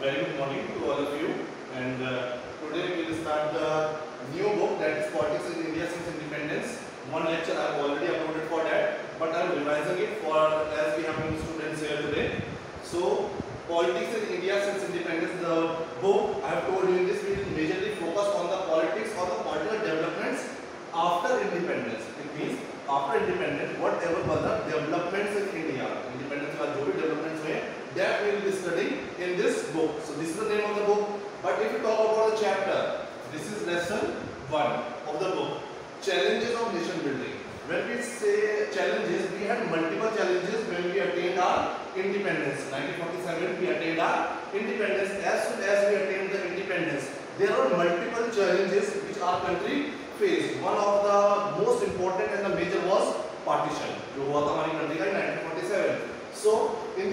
very good morning to all of you. And uh, today we will start the new book that is Politics in India since Independence. One lecture I have already uploaded for that, but I am revising it for as we have new students here today. So, Politics in India since Independence, the book I have told you in this will majorly focus on the politics or the political developments after independence. It means after independence, whatever was the developments in India, independence का जो भी developments हुए, that we will be studying in this book. So this is the name of the book. But if you talk about the chapter, this is lesson one of the book. Challenges of nation building. When we say challenges, we had multiple challenges when we attained our independence. 1947, we attained our independence. As soon as we attained the independence, there are multiple challenges which our country faced. One of the most important and the major was partition, जो हुआ था हमारी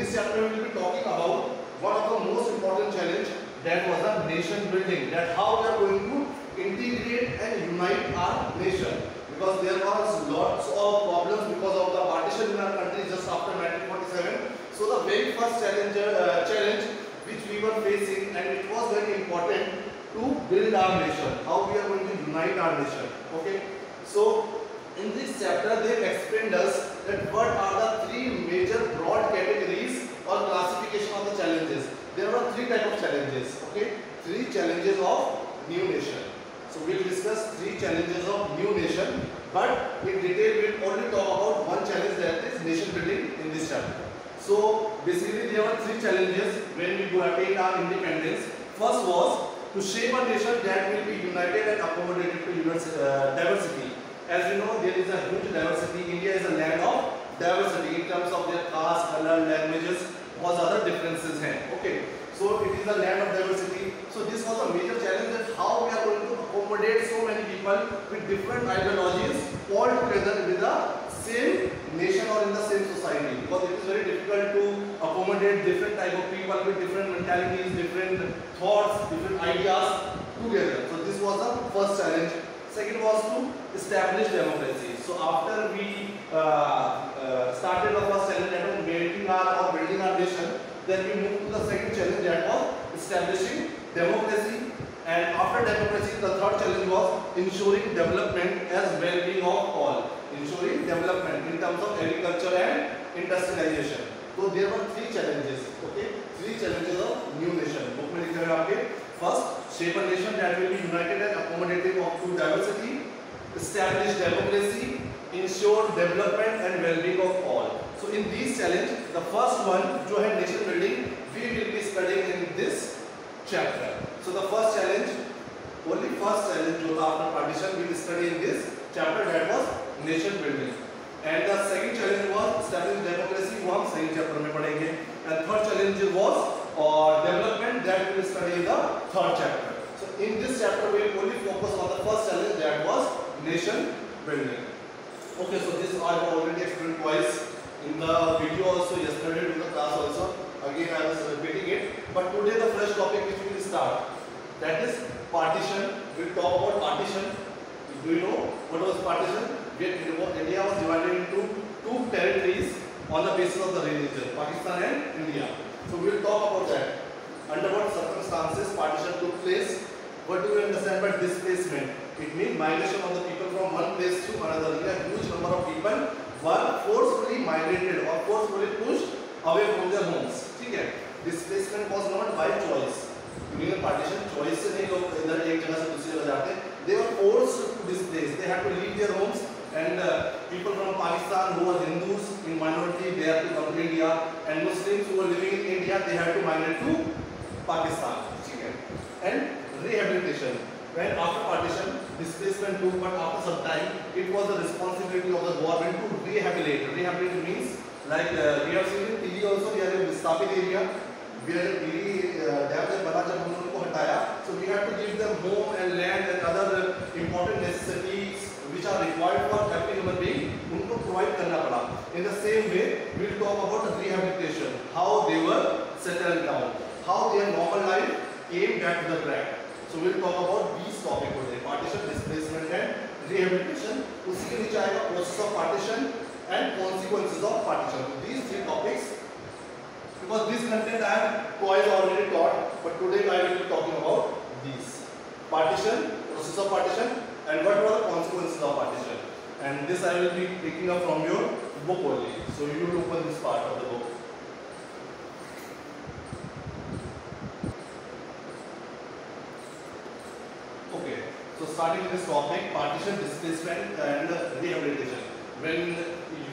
this chapter we will be talking about one of the most important challenge that was the nation building. That how we are going to integrate and unite our nation. Because there was lots of problems because of the partition in our country just after 1947. So the very first challenge, uh, challenge which we were facing and it was very important to build our nation. How we are going to unite our nation. Okay. So in this chapter they explained us that what are the three major broad categories or classification of the challenges. There are three type of challenges. Okay, three challenges of new nation. So we will discuss three challenges of new nation, but in detail we will only talk about one challenge that is nation building in this chapter. So basically there are three challenges when we go attain our independence. First was to shape a nation that will be united and accommodated to uh, diversity. As you know, there is a huge diversity. India is a land of diversity in terms of their caste, color, languages, all other differences. Okay, so it is a land of diversity. So this was a major challenge that how we are going to accommodate so many people with different ideologies all together with the same nation or in the same society. Because it is very difficult to accommodate different type of people with different mentalities, different thoughts, different ideas together. So this was the first challenge Second was to establish democracy. So after we uh, uh, started the first challenge that was building our or building our nation, then we moved to the second challenge that was establishing democracy. And after democracy, the third challenge was ensuring development as well-being of all. Ensuring development in terms of agriculture and industrialization. So there were three challenges. Okay, three challenges of new nation. Book में लिखा है आपके First, shape a nation that will be united and accommodating of to diversity, establish democracy, ensure development and well-being of all. So in these challenge, the first one, जो है nation building, we will be studying in this chapter. So the first challenge, only first challenge जो था after partition, we will study in this chapter that was nation building. And the second challenge was establish democracy, हम second chapter में पढ़ेंगे. And third challenge was or development that we will study in the third chapter. So in this chapter we will only focus on the first challenge that was nation building. Okay, so this I have already explained twice in the video also yesterday in the class also. Again I was repeating it. But today the fresh topic which we will start that is partition. We will talk about partition. Do you know what was partition? India was divided into two territories on the basis of the religion, Pakistan and India. So we will talk about that. Under what circumstances partition took place? What do we understand by displacement? It means migration of the people from one place to another. A huge number of people were forcefully migrated or forcefully pushed away from their homes. ठीक है? Displacement was not by choice. During partition, choice से नहीं लोग इधर एक जगह से दूसरी जगह जाते. They were forced to displace. They had to leave their homes and uh, people from Pakistan who were Hindus in minority, they had to come to India and Muslims who were living in India, they had to migrate to Pakistan. And rehabilitation. When after partition, displacement took, but after some time, it was the responsibility of the government to rehabilitate. Rehabilitate means like uh, we have seen in TV also, we are a Vistapit area where really uh, they have the bana jab hum hataya, so we have to give them home and land and other important necessities which are required for provide करना पड़ा same way we will talk about rehabilitation how they were settled down how their normal life came back to the track so we will talk about these topic today partition displacement and rehabilitation उसी के नीचे आएगा process of partition and consequences of partition these three topics because this content I have twice already taught but today I will be talking about these partition, process of partition, and what were the consequences of partition. And this I will be taking up from your book only. So you will open this part of the book. Okay, so starting with this topic, partition, displacement and rehabilitation. When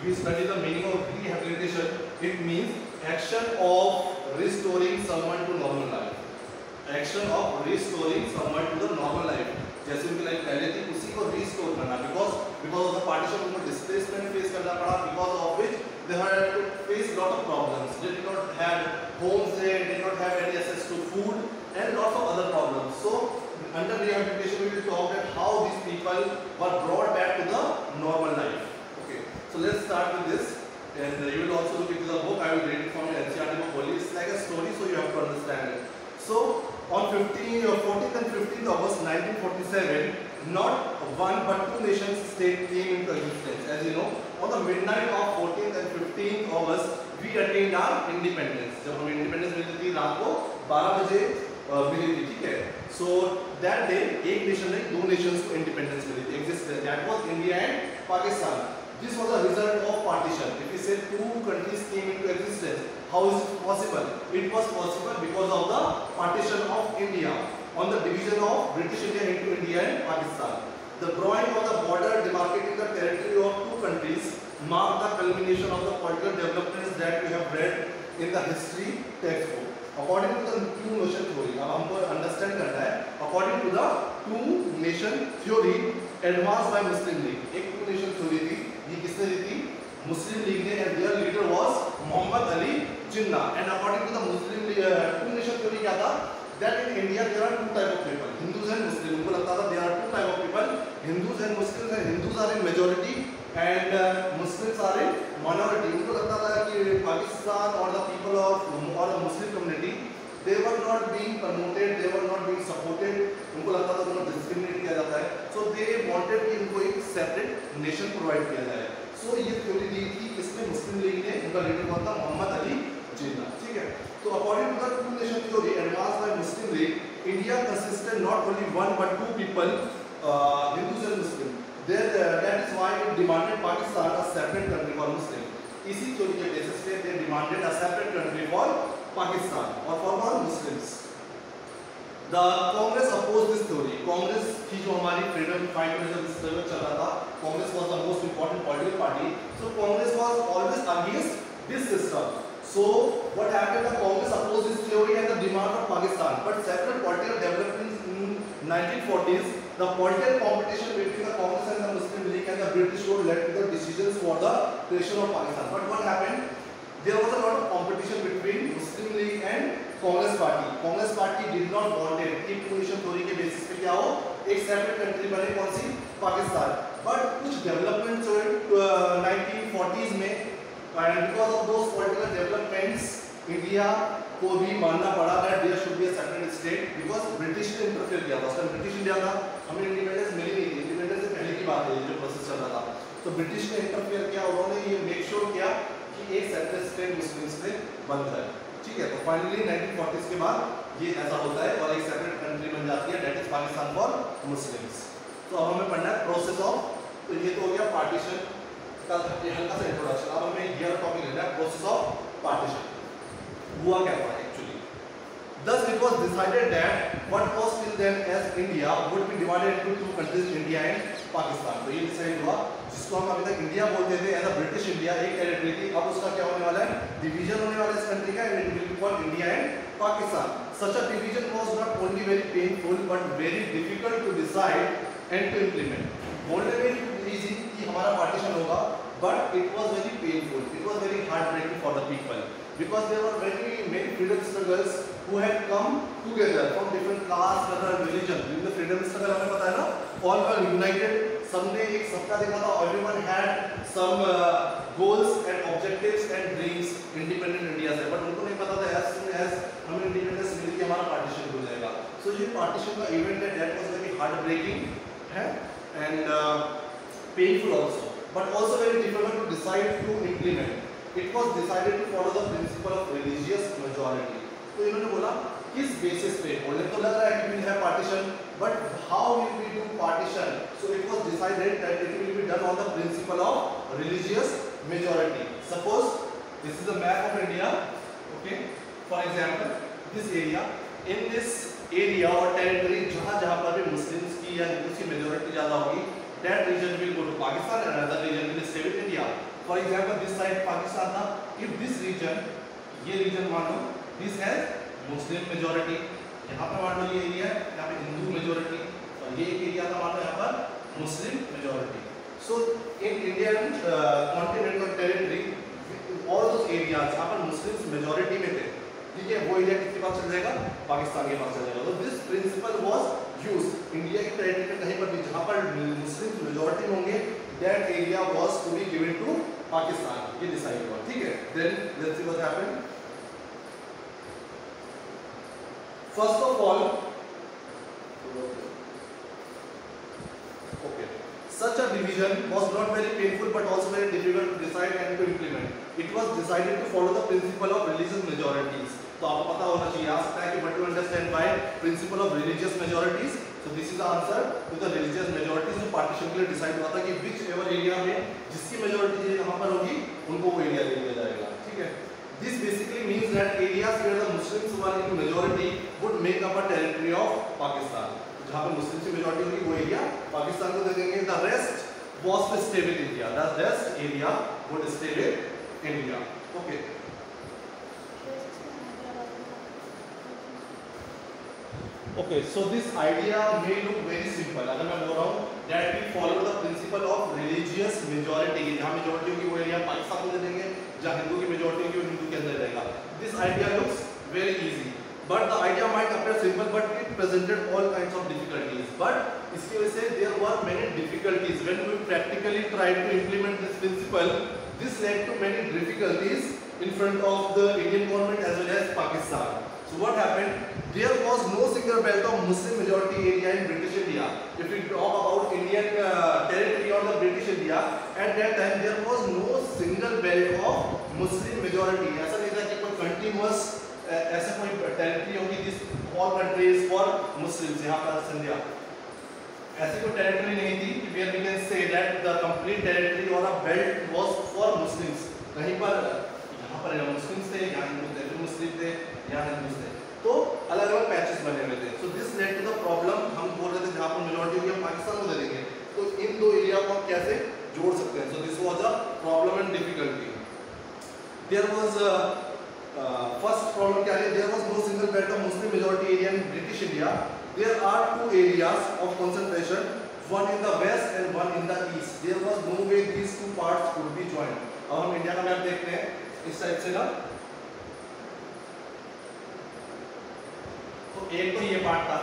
we study the meaning of rehabilitation, it means action of restoring someone to normal life. Action of restoring someone to the normal life. जैसे उनकी life पहले थी उसी को restore करना because because of the partition उनको displacement face करना पड़ा because of which they had to face lot of problems they did not have homes they did not have any access to food and lots of other problems so under rehabilitation we will talk at how these people were brought back to the normal life okay so let's start with this and you will also look into the book i will read it from your ncrt book only it's like a story so you have to understand it so on 15 or 14th and 15th August 1947, not one but two nations state came into existence. As you know, on the midnight of 14th and 15th August, we attained our independence. जब हमें independence मिली थी रात को 12 बजे मिली थी ठीक है So that day एक nation नहीं दो nations को independence मिली थी existence. That was India and Pakistan. This was a result of partition. If we say two countries came into existence, how is it possible? It was possible because of the partition of India on the division of British India into India and Pakistan. The drawing of the border demarcating the territory of two countries mark the culmination of the political developments that we have read in the history textbook. According to the two nation theory, अब हमको understand करना है. According to the two nation theory advanced by Muslim League, एक two nation theory थी, ये किसने दी थी? Muslim League ने and their leader was Muhammad Ali Jinnah. And according to the Muslim uh, two nation theory क्या था? That there are two type of people, Hindus and Muslims. उनको लगता था there are two type of people, Hindus and Muslims. And Hindus are in majority and uh, Muslims are in minority. उनको लगता था कि Pakistan or the people of or the Muslim community they were not being promoted, they were not being supported. उनको लगता था उनको discriminate किया जाता है. So they wanted कि उनको एक separate nation provide किया जाए. So ये theory दी थी किसने मुस्लिम लीग ने उनका लीडर कौन था मोहम्मद अली जिन्ना ठीक है तो according to the two nation theory advance by Muslim League India consisted not only one but two people Hindus and Muslim there that is why it demanded Pakistan a separate country for Muslim इसी theory के basis पे they demanded a separate country for Pakistan और for for Muslims the Congress oppose this theory Congress की जो हमारी freedom fight में जब struggle चल रहा था Congress was the most important political party so Congress was always against this system So what happened? The Congress opposed this theory and the demand of Pakistan. But several political developments in 1940s, the political competition between the Congress and the Muslim League and the British rule led to the decisions for the creation of Pakistan. But what happened? There was a lot of competition between Muslim League and Congress party. Congress party did not want it. कि position theory के basis पे क्या हो एक separate country बने कौन सी Pakistan. But कुछ developments हुए 1940s में and because of those political developments India को भी मानना पड़ा that there should be a separate state because British ने इंटरफेयर किया। था उसका ब्रिटिश इंडिया था हमें इंडिपेंडेंस मिली नहीं थी। इंडिपेंडेंस से पहले की बात है जो प्रोसेस चल रहा था। तो ब्रिटिश ने इंटरफेयर किया। उन्होंने ये मेक श्योर किया कि एक सेपरेट स्टेट मुस्लिम्स में बन जाए। ठीक है? तो फाइनली 1940s के बाद ये ऐसा होता है और एक सेपरेट कंट्री बन जाती है that is Pakistan for Muslims तो अब हमें पढ़ना है प्रोसेस ऑफ़ तो ये तो हो गया पार्टीशन का हल्का सा इंट्रोडक्शन अब हमें ये टॉपिक लेना है प्रोसेस ऑफ़ पार्टीशन हुआ क्या था actually Thus, it was decided that what was till then as India would be divided into two countries, India and Pakistan. तो ये डिसाइड हुआ, जिसको हम अभी तक इंडिया बोलते थे एज अ ब्रिटिश इंडिया एक टेरिटरी थी अब उसका क्या होने वाला है? डिवीज़न होने वाला इस कंट्री का and it will be India and Pakistan such a division was not only very painful but very difficult to decide and to implement बोलने में इजी हमारा पार्टीशन होगा but it was very painful it was very heartbreaking for the people because there were very many freedom struggles who had come together from different caste, color, religion. In the freedom struggle हमें पता है ना all were united. सबने एक सबका देखा था everyone had some uh, goals and objectives and dreams independent India से but उनको नहीं पता था as soon as हमें independence मिली कि हमारा partition हो जाएगा. So ये partition का event है that was very heartbreaking है and uh, painful also, but also very difficult to decide to implement. It was decided to follow the principle of religious majority. तो इन्होंने बोला, किस बेसिस पे बोलने तो लग रहा है कि will have partition but how will we do partition so it was decided that it will be done on the principle of religious majority suppose this is the map of India okay for example this area in this area और territory जहाँ जहाँ पर भी Muslims की या Hindus की majority ज़्यादा होगी that region will go to Pakistan and another region will stay with India. For example, this side Pakistan था. If this region, ये region मान लो, this has Muslim majority. यहाँ पे मान लो ये एरिया है, यहाँ पे हिंदू मेजोरिटी और ये एक एरिया था मान लो यहाँ पर Muslim majority. So in Indian uh, continental territory, all those areas जहाँ पर मुस्लिम्स मेजोरिटी में थे, ठीक है वो एरिया किसके पास चल जाएगा पाकिस्तान के पास चल जाएगा तो this principle was confuse India की टेरिटरी में कहीं पर भी, जहाँ पर मुस्लिम मेजोरिटी होंगे that area was to be given to Pakistan ये डिसाइड हुआ, ठीक है? Then let's see happened first of all okay such a division was not very painful but also very difficult to decide and to implement it was decided to follow the principle of religious majorities तो आपको पता होना चाहिए आ सकता है कि but to understand by principle of religious majorities so this is the answer to the religious majorities जो पार्टीशन के लिए डिसाइड हुआ था कि विच एवर एरिया में जिसकी मेजॉरिटी कहाँ पर होगी, उनको वो एरिया दे दिया जाएगा। ठीक है? This basically means that areas where the Muslims were in majority would make up a territory of Pakistan जहाँ पर मुस्लिम की मेजॉरिटी होगी, वो एरिया पाकिस्तान को दे देंगे। The rest was to stay with India. The rest area would stay with India. Okay. So this idea may look very simple. अगर मैं बोल रहा हूँ that we follow the principle of religious majority. जहाँ majority होगी वो area Pakistan दे देंगे, जहाँ हिंदू की majority होगी वो हिंदू के अंदर रहेगा. This idea looks very easy. But the idea might appear simple, but it presented all kinds of difficulties. But इसकी वजह से there were many difficulties when we practically tried to implement this principle. This led to many difficulties in front of the Indian government as well as Pakistan. So what happened? There was no single belt of Muslim majority area in British India. If we talk about Indian uh, territory or the British India, at that time there was no single belt of Muslim majority. ऐसा नहीं था कि कोई continuous ऐसा कोई territory होगी जिस all countries for Muslims यहाँ पर संध्या ऐसी कोई टेरिटरी नहीं थी कि where we can say that the complete territory और a belt was for Muslims कहीं पर पर मुस्लिम्स थे, यहाँ हिंदू थे फिर मुस्लिम थे, यहाँ हिंदू थे। तो अलग अलग पैचेस बने हुए थे। So this led to the problem हम बोल रहे थे जहाँ पर मेजोरिटी होगी, हम पाकिस्तान को दे देंगे। तो इन दो एरिया को हम कैसे जोड़ सकते हैं? So this was a problem and difficulty there was first problem क्या है? There was no single belt of Muslim majority area in British India there are two areas of concentration one in the west and one in the east. There was no way these two parts could be joined. अब हम India का map देखते हैं। इस side से ना तो एक तो ये पार्ट था,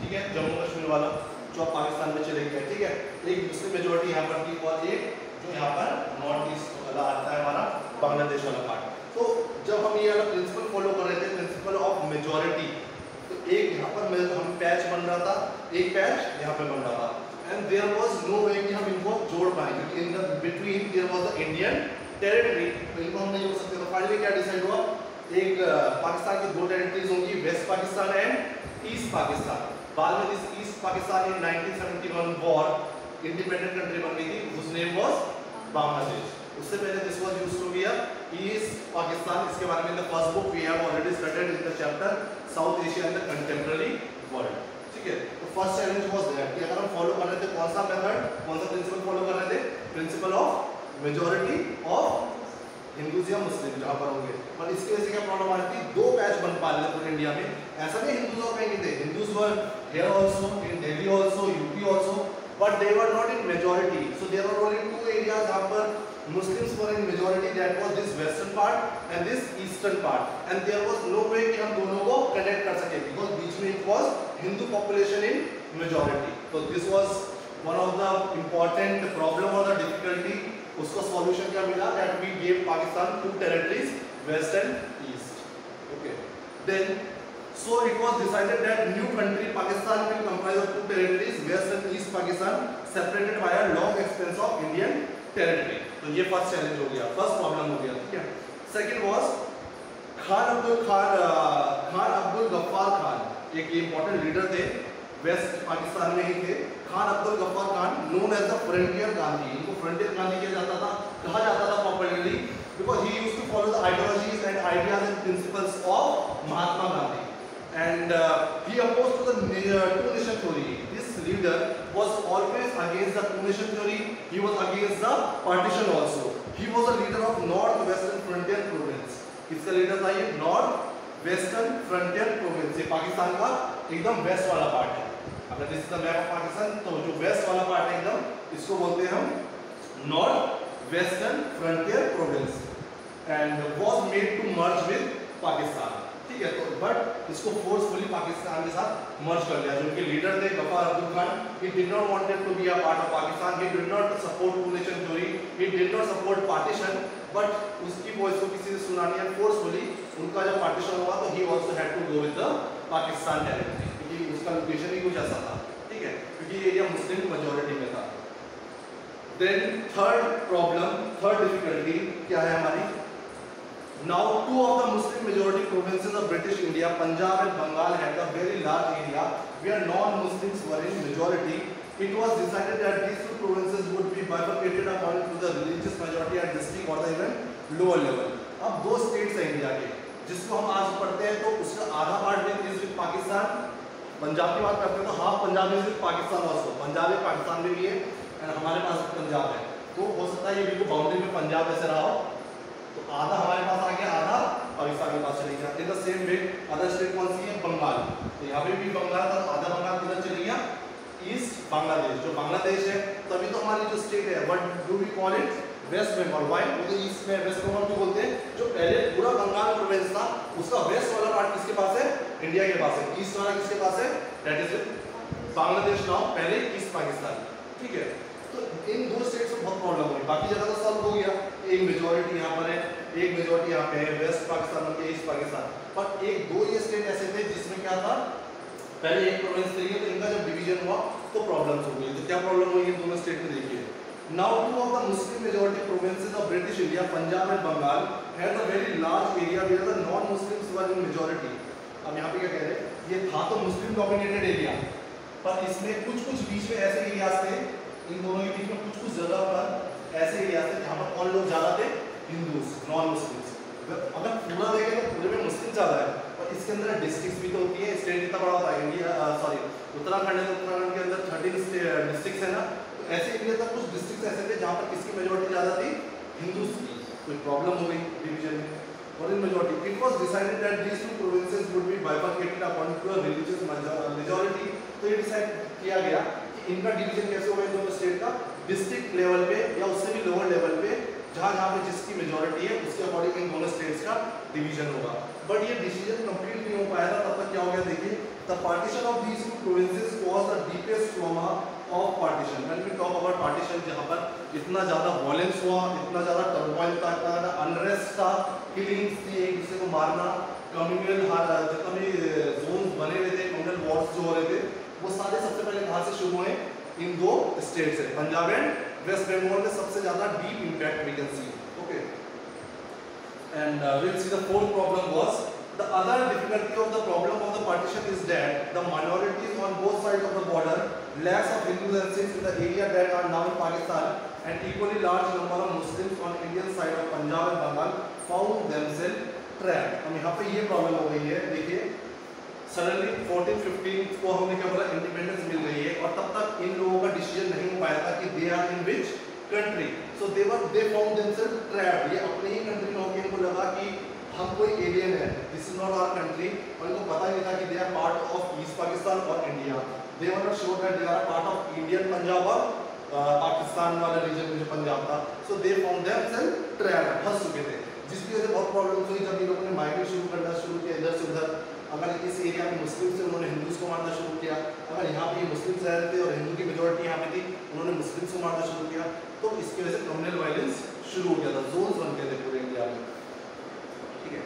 ठीक है, जम्मू कश्मीर वाला, जो अब पाकिस्तान में चले गए, ठीक है? एक मुस्लिम मेजोरिटी यहाँ पर थी और एक जो यहाँ पर नॉर्थ ईस्ट वाला आता है हमारा, बांग्लादेश वाला पार्ट तो जब हम ये वाला प्रिंसिपल फॉलो कर रहे थे प्रिंसिपल ऑफ़ मेजोरिटी तो एक यहाँ पर हम पैच बन रहा था, एक पैच यहाँ पे बन रहा था। And there was no way कि हम इनको जोड़ पाए क्योंकि in the between there was the Indian territory तो इनको हम नहीं जोड़ सकते तो फाइनली क्या डिसाइड हुआ? एक पाकिस्तान की दो टेरिटरीज होंगी west Pakistan and east Pakistan बाद में इस east Pakistan in 1971 war independent country बन गई थी उस नेम वाज बांग्लादेश उससे पहले this was used to be a east Pakistan इसके बारे में the first book we have already studied in the chapter South Asia in the contemporary world ठीक है? तो फ़र्स्ट चैलेंज वाज दैट कि अगर हम फॉलो कर रहे थे कौन सा मेथड कौन सा प्रिंसिपल फॉलो कर रहे थे? Principle of majority of Hindus या मुस्लिम जहाँ पर होंगे। और इसकी वजह से क्या प्रॉब्लम आ रही थी? दो बैच बन पा रहे पूरे इंडिया में। ऐसा नहीं हिंदूज और कहीं थे। Hindus were here also in Delhi also UP also but they were not in majority so there are all in two area जहाँ पर Muslims were in majority that was this western part and this eastern part and there was no way कि हम दोनों को connect कर सके because बीच में it was Hindu population in majority तो this was one of the important problem और द डिफिकल्टी उसका सॉल्यूशन क्या मिला? That we gave Pakistan two territories west and east okay then so it was decided that new country Pakistan will comprise of two territories west and east Pakistan separated by a long extents of Indian territory तो ये first challenge हो गया. First problem हो गया. ठीक है? Second was Khan Abdul Khan Khan Abdul Ghaffar Khan, एक important leader थे वेस्ट पाकिस्तान में ही थे। Khan Abdul Ghaffar Khan known as the frontier Gandhi इनको फ्रंटियर गांधी किया जाता था कहा जाता था popularly because he used to follow the ideologies and ideas and principles of Mahatma Gandhi uh, he opposed to the uh, two nation theory this leader was always against the two nation theory he was against the partition also he was a leader of north western frontier province किसका leader था ये north western frontier province ये पाकिस्तान का एकदम waste वाला part है अगर this is the map of Pakistan तो जो वेस्ट वाला पार्ट है एकदम, इसको बोलते हैं हम north western frontier province and was made to merge with Pakistan ठीक है तो बट इसको फोर्सफुली पाकिस्तान के साथ मर्ज कर लिया जो उनके लीडर थे Ghaffar Abdul Khan he did not wanted to be a part of Pakistan he did not support two nation theory he did not support partition but उसकी वॉइस को किसी ने सुना नहीं है फोर्सफुली उनका जब पार्टीशन हुआ तो he also had to go with the Pakistan territory उसका लोकेशन ही कुछ ऐसा था ठीक है क्योंकि ये एरिया मुस्लिम मेजॉरिटी में था then third problem third difficulty क्या है हमारी of the Muslim majority provinces of British India, Punjab and Bengal, had a very large area where non-Muslims were in majority. It was decided that these two provinces would be bifurcated according to the religious majority at district or the even lower level. अब दो states हैं India के जिसको हम आज पढ़ते हैं तो उसका आधा part is with Pakistan Punjab की बात करते हैं तो half Punjab is with Pakistan also Punjab एक पाकिस्तान में भी है एंड हमारे पास पंजाब है। तो हो सकता है ये बिल्कुल बाउंड्री में पंजाब ऐसे रहा हो। तो आधा हमारे पास आ गया, आधा पाकिस्तान के पास चले in the same way other state कौन सी है? बंगाल। तो यहाँ पे भी बंगाल था आधा बंगाल किधर चले गया? ईस्ट बांग्लादेश जो बांग्लादेश है, तभी तो हमारी जो स्टेट है what do we call it west Bengal why क्योंकि ईस्ट में वेस्ट बंगाल क्यों बोलते हैं? जो पहले पूरा बंगाल प्रोविंस था, उसका वेस्ट वाला पार्ट किसके पास है? इंडिया के पास है। ईस्ट वाला किसके पास है? दैट इज़ बांग्लादेश नाउ पहले ईस्ट पाकिस्तान ठीक है? तो इन दो स्टेट्स में बहुत प्रॉब्लम हुई। बाकी ज़्यादा तो सॉल्व हो गया। एक मेजोरिटी यहाँ पर है, एक मेजोरिटी यहाँ पे है वेस्ट पाकिस्तान और ईस्ट पाकिस्तान पर एक दो ये स्टेट ऐसे थे जिसमें क्या था? पहले एक प्रोविंस थी तो इनका जब डिवीज़न हुआ तो प्रॉब्लम्स हो गई। तो क्या प्रॉब्लम हुई? दोनों स्टेट में देखिए। Now two of the Muslim majority provinces of British India, Punjab and Bengal, had a very large area where the non-Muslims were in majority. अब यहाँ पे क्या कह रहे हैं? ये था तो मुस्लिम डोमिनेटेड एरिया पर इसमें कुछ कुछ बीच में ऐसे एरियाज़ थे इन दोनों के बीच में कुछ कुछ जगह पर ऐसे एरियाज़ थे जहाँ पर कौन लोग ज़्यादा थे हिंदूज नॉन मुस्लिम्स अगर पूरा देखें तो पूरे में मुस्लिम ज़्यादा है और इसके अंदर डिस्ट्रिक्ट भी तो होती है। स्टेट इतना बड़ा होता है इंडिया सॉरी उत्तराखंड है तो उत्तराखंड के अंदर थर्टीन डिस्ट्रिक्ट है ना। ऐसे एरिया तक कुछ डिस्ट्रिक्ट ऐसे थे जहाँ पर किसकी मेजोरिटी ज़्यादा थी? हिंदूज की। कोई प्रॉब्लम हो गई डिवीज़न में? और in majority it was decided that these two provinces would be bifurcated according to religious majority तो ये डिसाइड किया गया कि इनका डिवीज़न कैसे होगा इन दोनों स्टेट का? डिस्ट्रिक्ट लेवल पे या उससे भी लोअर लेवल पे, जहाँ जहाँ पे जिसकी मेजोरिटी है, उसके अकॉर्डिंग इन दोनों स्टेट्स का डिवीज़न होगा। बट ये डिसीज़न कंप्लीट नहीं हो पाया था, तब तक क्या हो गया, देखिए। The partition of these two provinces was the deepest trauma of partition when we talk about partition जहाँ पर इतना ज़्यादा वॉयलेंस हुआ इतना ज़्यादा टर्मोइल था इतना ज़्यादा अनरेस्ट था किलिंग्स थी एक दूसरे को मारना कम्युनल जितना भी जोन बने हुए थे कम्युनल वॉर्स जो हो रहे थे वो सारे सबसे पहले कहाँ से शुरू हुए? इन दो स्टेट से। पंजाब एंड वेस्ट बंगाल में सबसे ज़्यादा deep impact we can see okay uh, we'll see the fourth problem was the other difficulty of the problem of the partition is that the minorities on both sides of the border lacks of Hindus and Sikhs in the area that are now in Pakistan and equally large number of Muslims on Indian side of Punjab and Bengal found themselves trapped. हम यहाँ पे ये problem हो गई है। देखिए suddenly 14 15 को हमने क्या बोला? इंडिपेंडेंस मिल गई है और तब तक इन लोगों का डिसीज़न नहीं हो पाया था कि they are in which country so they were they found themself trapped ये अपने ही कंट्री में होकर इनको लगा कि हम कोई एलियन है। This is not our country और इनको पता नहीं था कि they are part of east Pakistan और India they were not sure that they are part of Indian Punjab और पाकिस्तान वाला रीजन में जो पंजाब था। So they found themself trapped फंस चुके थे जिसकी वजह से बहुत प्रॉब्लम्स हुई जब इन लोगों ने माइग्रेट शुरू करना शुरू किया इधर से उधर। अगर इस एरिया में मुस्लिम थे उन्होंने हिंदूज को मारना शुरू किया, अगर यहाँ पे मुस्लिम रह रहे थे और हिंदू की मेजोरिटी यहाँ पे थी, उन्होंने मुस्लिम्स को मारना शुरू किया तो इसकी वजह से कम्युनल वायलेंस शुरू हो गया था जोन्स बन गए थे पूरे इंडिया में। ठीक है?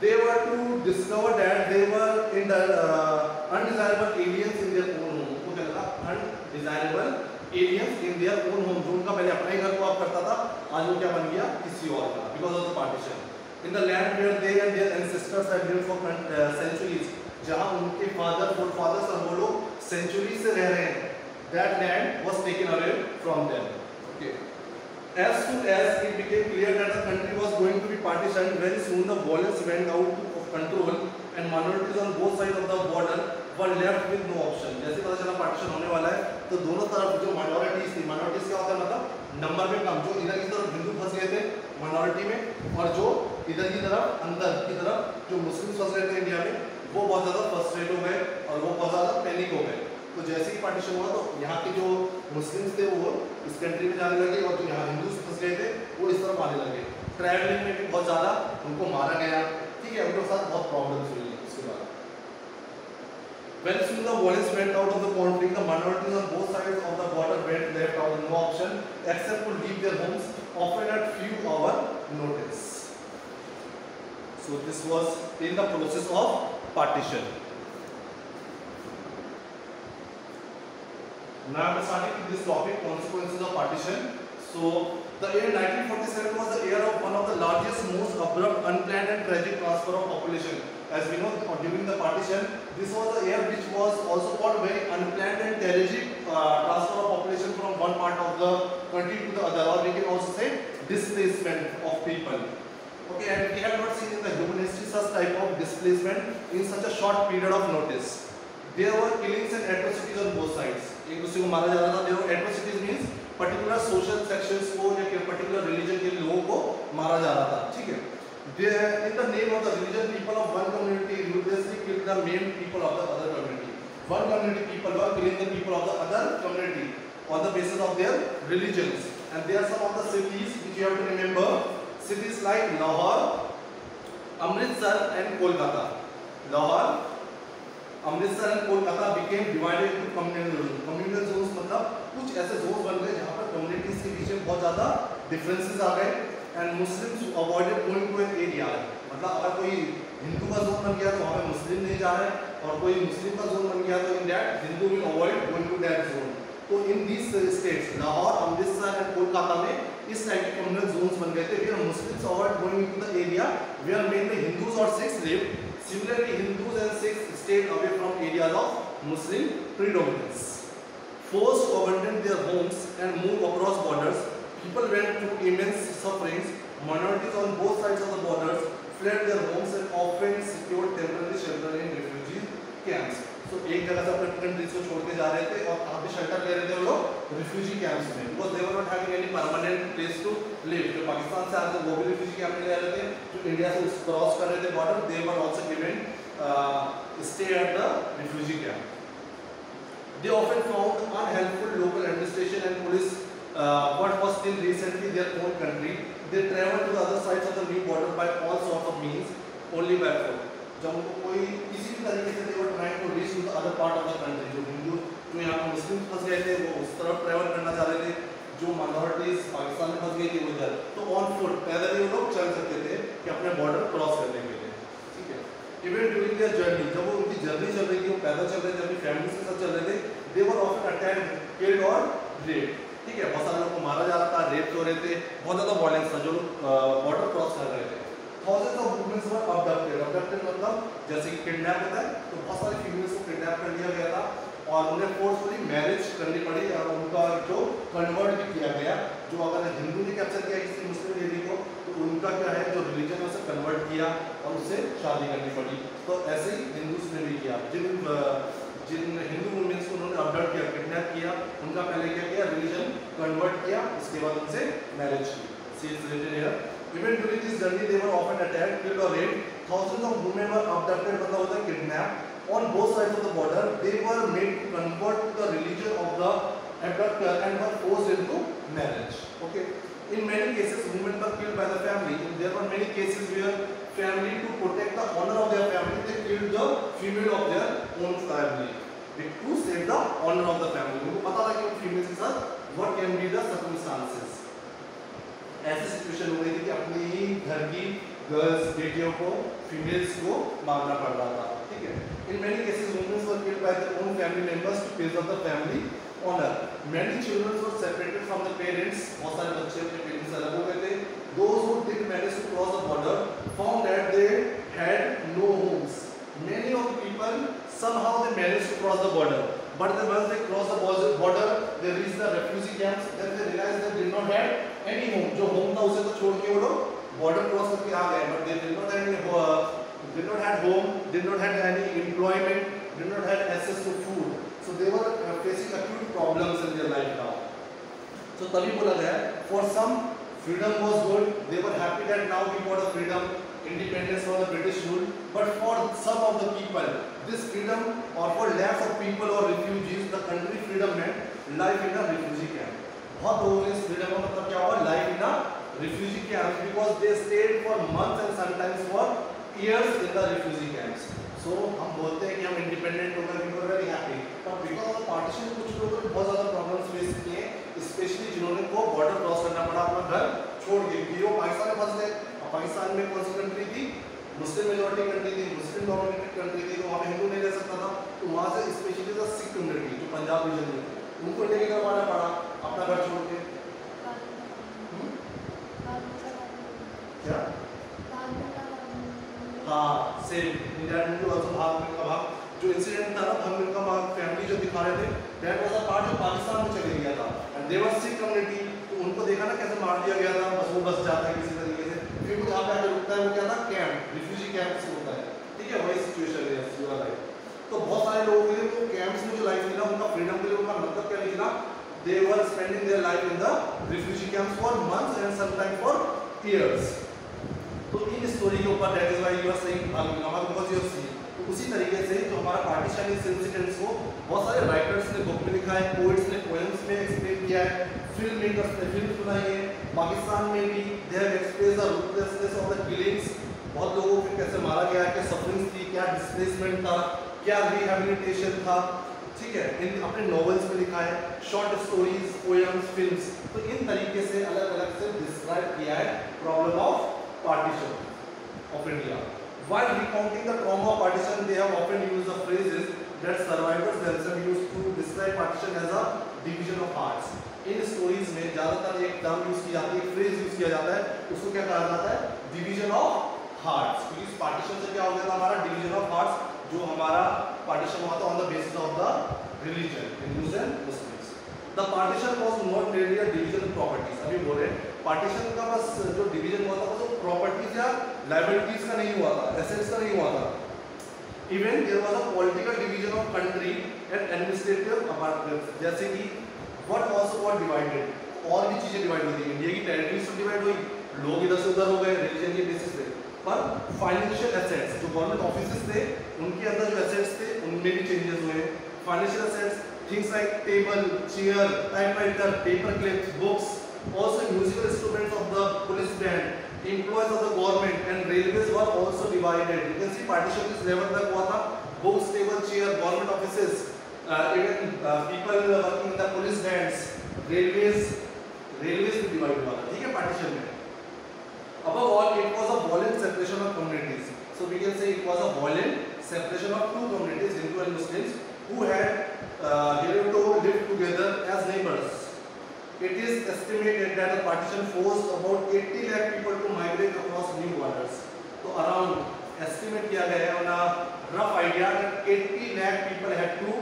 They were to discover that they were in the uh, undesirable aliens in their own home उनको क्या लगा undesirable aliens in their own home जो उनका पहले अपना ही घर हुआ करता था आज वो क्या बन गया किसी और का because of the partition in the land where they and their ancestors had lived for uh, centuries जहाँ उनके फादर फोर फादर्स और वो लोग सेंचुरी से रह रहे हैं that land was taken away from them as soon as it became clear that the country was going to be partitioned very soon the violence went out of control and minorities on both sides of the border were left with no option जैसे पता चला partition होने वाला है तो दोनों तरफ़ जो माइनॉरिटीज थी माइनॉरिटीज क्या होता है मतलब नंबर में कम जो इधर की तरफ़ हिंदू फंस गए थे माइनॉरिटी में और जो इधर की तरफ़ अंदर की तरफ़ जो मुस्लिम फंस गए थे इंडिया में वो बहुत ज़्यादा फ्रस्ट्रेट हो गए और वो बहुत ज़्यादा पैनिक हो गए तो जैसे ही पार्टीशन हुआ तो यहाँ के जो मुस्लिम्स थे वो इस कंट्री में जाने लगे और जो यहाँ हिंदू फंस गए थे वो इस तरफ़ आने लगे ट्रैवलिंग में भी बहुत ज़्यादा उनको मारा गया ठीक है उनके साथ बहुत प्रॉब्लम्स हुई उसके बाद When soon the violence went out of the conflict, the minorities on both sides of the border went left out no option except to leave their homes, often at few hour notice. So this was in the process of partition. Now I'm starting with this topic, consequences of partition. So the year 1947 was the year of one of the largest, most abrupt, unplanned and tragic transfer of population. As we know, during the partition, this was the year which was also called a very unplanned and tragic uh, transfer of population from one part of the country to the other, or we can also say displacement of people. Okay, and we have not seen in the human history such type of displacement in such a short period of notice. There were killings and atrocities on both sides. एक दूसरे को मारा जाता था। देखो atrocities mean particular social section को या particular religion के लोगों को मारा जा रहा था। ठीक है? In the name of the religion people of one community religiously kill the men people of the other community one community people were killing the people of the other community on the basis of their religions and there some of the cities which you have to remember cities like Lahore Amritsar and Kolkata Lahore Amritsar and Kolkata became divided into communal zone communal zones मतलब कुछ ऐसे Jones बन गए जहाँ पर communities के बीच में बहुत ज़्यादा डिफरेंसेस आ गए and Muslims avoided going to an area मतलब अगर कोई हिंदू का जोन बन गया तो वहाँ पे मुस्लिम नहीं जा रहे और कोई मुस्लिम का जोन बन गया तो in that Hindu will avoid going to that zone तो in these states Lahore Amritsar and Kolkata में इस टाइप के कम्युनल जोन्स बन गए थे। Where Muslims avoid going to the area where mainly Hindus और Sikhs live Similarly, Hindus and Sikhs stayed away from areas of Muslim predominance. Forced to abandon their homes and move across borders, people went through immense sufferings. Minorities on both sides of the borders fled their homes and often secured temporary shelter in refugee camps. तो एक जगह से अपने countries को छोड़ के जा रहे थे और कहाँ पे शेल्टर ले रहे थे वो लोग रिफ्यूजी कैंप्स में because they were not having any permanent place to live जो पाकिस्तान से आते वो भी रिफ्यूजी कैंप में ले रहे थे जो इंडिया से क्रॉस कर रहे थे border they were also given stay at the refugee camp. They often found unhelpful local administration and police uh, what was still recently their own country. They traveled to the other sides of the new border by all sorts of means, only by foot. जब उनको कोई किसी भी तरीके से they were trying to reach other part of the country जो हिंदू जो यहाँ पे मुस्लिम फंस गए थे वो उस तरफ़ ट्रैवल करना चाह रहे थे जो माइनॉरिटीज पाकिस्तान में फंस गई थी वो इधर तो ऑन फुट पैदल ही वो लोग चल सकते थे कि अपने बॉर्डर क्रॉस करने के लिए ठीक है इवन ड्यूरिंग देयर जर्नी जब वो उनकी जर्नी चल रही थी, वो पैदल चल रहे थे, अपनी फैमिली के साथ चल रहे थे they were often attack killed और रेप ठीक है, बहुत सारे लोगों को मारा जा रहा था रेप हो रहे थे, बहुत ज़्यादा वॉयलेंस था, जो लोग बॉर्डर क्रॉस कर रहे थे. Thousands of womens were abducted abducted मतलब जैसे कि किडनैप होता है तो बहुत सारी फीमेल्स को किडनैप कर लिया गया था और उन्हें फोर्सफुली मैरिज करनी पड़ी और उनका जो कन्वर्ट भी किया गया, जो अगर हिंदू ने कैप्चर किया किसी मुस्लिम लेडी को तो उनका क्या है, जो रिलीजन है, उसे कन्वर्ट किया. उनसे शादी करनी पड़ी। तो ऐसे ही हिंदूज ने भी किया। जिन जिन हिंदू वुमेंस को उन्होंने अपडेट किया किडनैप किया, उनका पहले क्या किया? रिलीजन कन्वर्ट किया। उसके बाद उनसे मैरिज की सी related here even during this journey they were often attack killed और rape thousands of women were abducted मतलब होता है kidnap on both side of the border they were made to convert the religion of the abduct and were force into marriage okay in many cases women were killed by the family there were many cases where family, to protect the honor of their family, they killed the female of their own family. To save the honor of the family. उनको पता था कि females के साथ what can be the circumstances. ऐसी situation हो गई थी कि अपनी ही घर की गर्ल्स बेटियों को फीमेल्स को मारना पड़ रहा था ठीक है in many cases womens were killed by their own family members to preserve the family honour many children were separated from the parents बहुत सारे बच्चे अपने पेरेंट्स अलग हो गए थे those who did manage to cross the border found that they had no homes. Many of the people somehow they managed to cross the border. But then once they cross the border, they reach the refugee camps. Then they realize they did not have any home. जो home था उसे तो छोड़ के वो लोग border cross करके आ गए. But they did not have any uh, did not have home, did not have any employment, did not have access to food. So they were facing acute problems in their life now. So तभी बोला गया for some freedom was good. They were happy that now we got a freedom. Independence from the British rule. But for some of the people, this freedom or for lakhs of people or refugees, the country freedom meant life in a refugee camp. बहुत लोगों ने इस freedom का मतलब क्या हुआ? In a refugee camp because they stayed for months and sometimes for years in the refugee camps. So हम बोलते हैं कि हम independent हो गए, we were very happy. But because of partition कुछ लोगों ने बहुत ज़्यादा problems face किए, especially जिन्होंने को border cross करना पड़ा अपना घर छोड़ के क्योंकि वो पाकिस्तान में फंस गए पाकिस्तान में कौन सी कंट्री थी? मुस्लिम मेजोरिटी कंट्री थी मुस्लिम डोमिनेटेड कंट्री थी तो वहाँ पे हिंदू नहीं रह सकता था तो वहाँ से स्पेशली द सिख कम्युनिटी जो पंजाब रीजन में उनको लेके करवाना पड़ा अपना घर छोड़ के। क्या? हाँ सेम इंडिया में आल्सो भाग मिल्खा भाग। जो इंसिडेंट था ना भाग मिल्खा भाग फैमिली जो दिखा रहे थे दैट वाज अ पार्ट जो पाकिस्तान में चले गया था। And they were Sikh community तो उनको देखा ना कैसे मार दिया गया था बस वो बस जाता है किसी तरीके से फिर वो जहाँ पे आके रुकता है, वो क्या था कैंप रिफ्यूजी कैंप से होता है। ठीक है, वही सिचुएशन है आर राइट तो बहुत सारे लोगों के लिए वो कैंप्स में जो लाइफ मिला, उनका फ्रीडम के लिए उनका मतलब क्या निकला they were spending their life in the refugee camps for months and sometimes for years. तो इन स्टोरी के ऊपर that is why you are saying भागमिलका because you have seen तो उसी तरीके से जो हमारा पार्टीशन इस इंसिडेंट्स को बहुत सारे राइटर्स ने बुक में लिखा है पोएट्स ने पोएम्स में एक्सप्लेन किया है फ़िल्म मेकर्स ने फ़िल्म बनाई है पाकिस्तान में भी they have express the ruthlessness of the killings बहुत लोगों को कैसे मारा गया क्या सफरिंग्स थी क्या डिस्प्लेसमेंट था क्या रिहैबिलिटेशन था ठीक है इन अपने नॉवेल्स में लिखा है शॉर्ट स्टोरीज पोएम्स फिल्म्स तो इन तरीके से अलग अलग से डिस्क्राइब किया है problem of partition of India. While recounting the trauma of partition, they have often used the phrases that survivors themselves used to describe partition as a division of hearts. इन stories में ज़्यादातर एक term use की जाती है phrase use किया जाता है, उसको क्या कहा जाता है? डिवीज़न ऑफ़ हार्ट्स क्योंकि इस पार्टीशन से क्या हो गया था हमारा? डिवीज़न ऑफ़ हार्ट्स जो हमारा पार्टीशन हुआ था on the basis of the religion Hindus and Muslims the partition was not really a division properties अभी बोल रहे पार्टीशन का बस जो डिवीज़न हुआ था वो प्रॉपर्टीज़ या लाइबिलिटीज का नहीं हुआ था एसेट्स का नहीं हुआ था. Even there was a political division of country and administrative apartments जैसे कि व्हाट आल्सो गॉट डिवाइडेड और भी चीज़ें डिवाइड हुई थी इंडिया की टेरिटरीज तो डिवाइड हुई लोग इधर से उधर हो गए रिलीजन के बेसिस पे पर फाइनेंशियल एसेट्स जो गवर्नमेंट ऑफिसेस थे उनके अंदर जो एसेट्स थे उनमें भी चेंजेस हुए financial assets things like table chair typewriter paper clips books also musical instruments of the police band, employees of the government and railways were also divided. You can see partition is level तक हुआ था. Books, table, chair, government offices, even uh, people working in the police bands, railways, railways भी divide हुआ था. ठीक है partition में. Above all, it was a violent separation of communities. So we can say it was a violent separation of two communities, Hindu and Muslims, who had uh, heretofore lived together as neighbors. It is estimated that the partition forced about 80 lakh people to migrate across new borders. तो around estimate किया गया है on a rough idea that 80 lakh people had to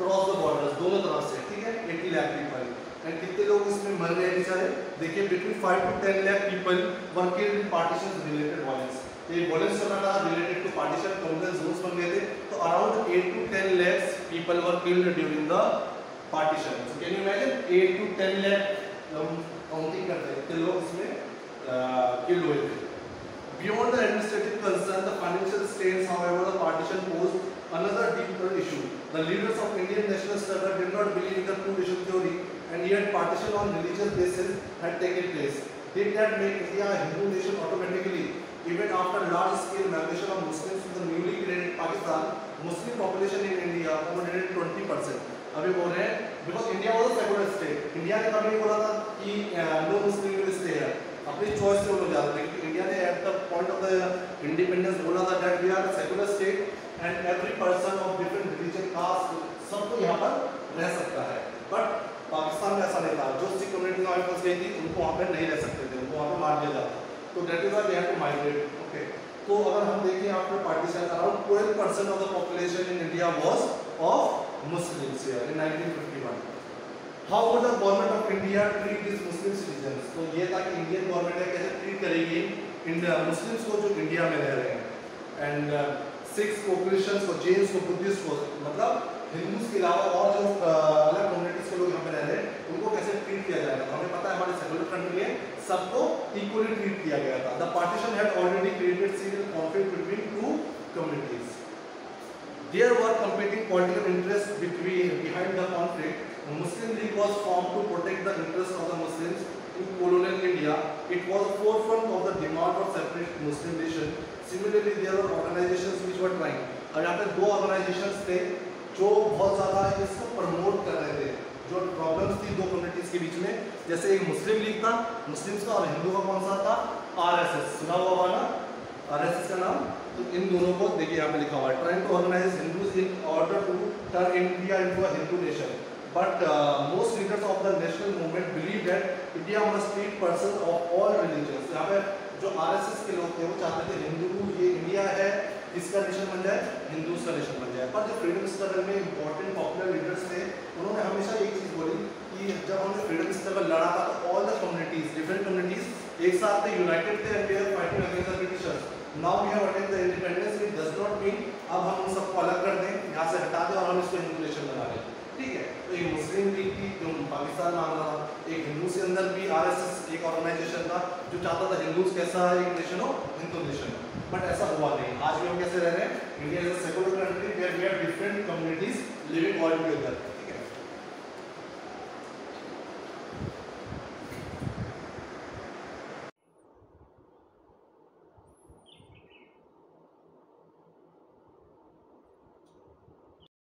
cross the borders दोनों तरफ़ से ठीक है 80 lakh people and कितने लोग इसमें मर गए बेचारे देखिए 5 to 10 lakh people were killed in partition related violence ये violence चल रहा था related to partition communal zones बन गए थे तो 8 to 10 lakhs people were killed during the partition. So can you imagine 8 to 10 lakh हम काउंटिंग करते हैं कितने लोग इसमें किल हुए थे Beyond the administrative concern, the financial strains, however, the partition posed another deeper issue. The leaders of Indian national struggle did not believe in the two-nation theory, and yet partition on religious basis had taken place. Did that make India a Hindu nation automatically? Even after large-scale migration of Muslims to the newly created Pakistan, Muslim population in India accommodated 20 percent. अभी बोल रहे हैं because India was a secular state India ने कभी बोला था कि no Muslim will stay here अपनी चॉइस से वो लोग जाते थे इंडिया ने at the point of the independence बोला था that we are a secular state and every person of different religion caste सबको यहाँ पर रह सकता है। बट पाकिस्तान में ऐसा नहीं था। जो सिख कम्युनिटी वहाँ फंस गई थी, उनको वहाँ पे नहीं रह सकते थे। उनको वहाँ पे मार दिया जाता। तो that is why to migrate okay तो अगर हम देखें after partition around 12 percent of the population in India was of here in 1951. How would the government of India treat these Muslim citizens? तो ये था कि इंडियन गवर्नमेंट है, कैसे ट्रीट करेगी इंडिया मुस्लिम्स को जो इंडिया में रह रहे हैं। एंड सिक्स को क्रिश्चियंस को जेन्स को बुद्धिस्ट को मतलब हिंदूज के अलावा और जो अलग कम्युनिटीज के लोग यहाँ पे रह रहे हैं उनको कैसे ट्रीट किया जाएगा तो हमें पता है हमारे सेकुलर कंट्री में सबको इक्वली ट्रीट किया गया था the partition had already created serial conflict between two communities There were competing political interests between behind the conflict. The Muslim League was formed to protect the interests of the Muslims in colonial India. It was forefront of the demand for separate Muslim nation. Similarly, there were organizations which were trying. और यहाँ पे दो organizations थे जो बहुत ज़्यादा इसको promote कर रहे थे। जो प्रॉब्लम्स थी दो कम्युनिटीज के बीच में। जैसे एक मुस्लिम लीग था। मुस्लिम्स का और हिंदू का कौन सा था? आरएसएस सुना हुआ ना? आरएसएस का नाम? तो इन दोनों को देखिए यहाँ पे लिखा हुआ है। Trying to organise Hindus in order to turn India into a Hindu nation but most leaders of the national movement believe that India must treat person of all religions यहाँ पे जो आरएसएस के लोग थे, वो चाहते थे हिंदू, ये इंडिया है, इसका नेशन बन जाए, हिंदू का नेशन बन जाए। पर जो फ्रीडम स्ट्रगल में इंपॉर्टेंट पॉपुलर लीडर्स थे, उन्होंने हमेशा एक चीज़ बोली कि जब हमने फ्रीडम स्ट्रगल लड़ा था तो all the communities different communities एक साथ थे यूनाइटेड थे Britishers now we have the independence it does not mean अब हम उन सबको अलग कर दें, यहाँ से हटा दें और हम इसको हिंदू नेशन बना लें ठीक है। तो एक मुस्लिम लीग थी, जो पाकिस्तान मांग रहा था। एक हिंदू के अंदर भी आर एस एस एक ऑर्गेनाइजेशन था, जो चाहता था हिंदू कैसा एक नेशन हो, हिंदू नेशन हो। बट ऐसा हुआ नहीं। आज भी हम कैसे रह रहे हैं? India is a secular country where we have different communities living all together